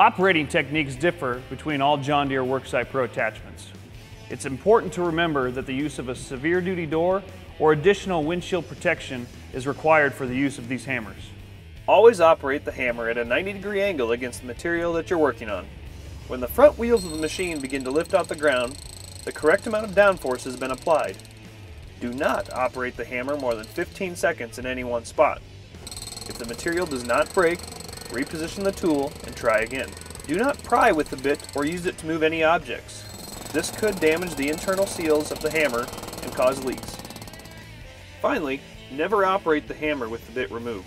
Operating techniques differ between all John Deere Worksite Pro attachments. It's important to remember that the use of a severe duty door or additional windshield protection is required for the use of these hammers. Always operate the hammer at a 90 degree angle against the material that you're working on. When the front wheels of the machine begin to lift off the ground, the correct amount of downforce has been applied. Do not operate the hammer more than 15 seconds in any one spot. If the material does not break, reposition the tool and try again. Do not pry with the bit or use it to move any objects. This could damage the internal seals of the hammer and cause leaks. Finally, never operate the hammer with the bit removed.